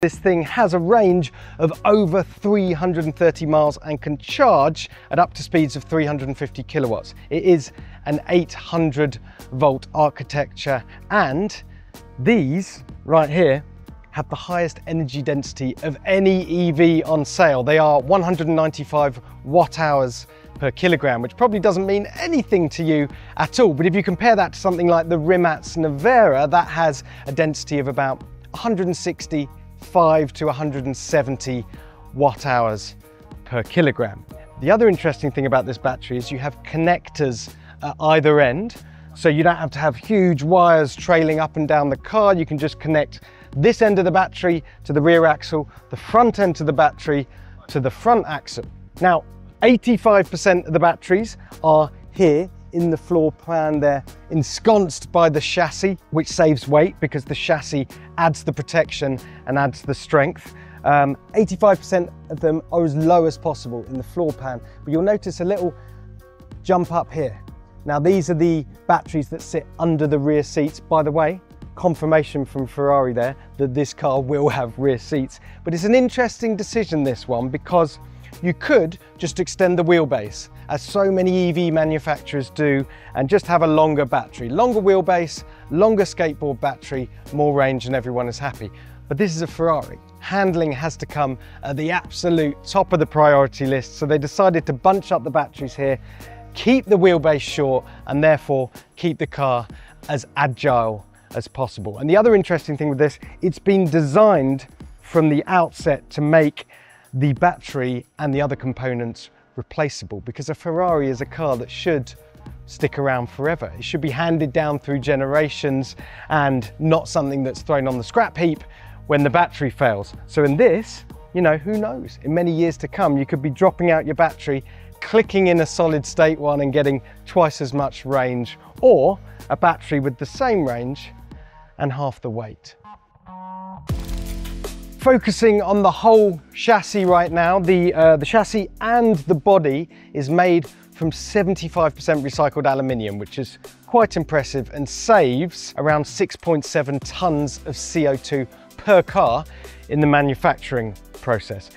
This thing has a range of over 330 miles and can charge at up to speeds of 350 kilowatts. It is an 800 volt architecture and these right here have the highest energy density of any EV on sale. They are 195 watt hours per kilogram, which probably doesn't mean anything to you at all. But if you compare that to something like the Rimac Nevera, that has a density of about 160 5 to 170 watt hours per kilogram. The other interesting thing about this battery is you have connectors at either end. So you don't have to have huge wires trailing up and down the car. You can just connect this end of the battery to the rear axle, the front end to the battery to the front axle. Now, 85% of the batteries are here in the floor plan. They're ensconced by the chassis, which saves weight because the chassis adds the protection and adds the strength. 85% um, of them are as low as possible in the floor pan, but you'll notice a little jump up here. Now these are the batteries that sit under the rear seats. By the way, confirmation from Ferrari there that this car will have rear seats. But it's an interesting decision, this one, because you could just extend the wheelbase, as so many EV manufacturers do, and just have a longer battery. Longer wheelbase, longer skateboard battery, more range and everyone is happy. But this is a Ferrari. Handling has to come at the absolute top of the priority list, so they decided to bunch up the batteries here, keep the wheelbase short, and therefore keep the car as agile as possible. And the other interesting thing with this, it's been designed from the outset to make the battery and the other components replaceable because a Ferrari is a car that should stick around forever. It should be handed down through generations and not something that's thrown on the scrap heap when the battery fails. So in this, you know, who knows? In many years to come, you could be dropping out your battery, clicking in a solid state one and getting twice as much range, or a battery with the same range and half the weight. Focusing on the whole chassis right now, the, uh, the chassis and the body is made from 75% recycled aluminium, which is quite impressive and saves around 6.7 tons of CO2 per car in the manufacturing process.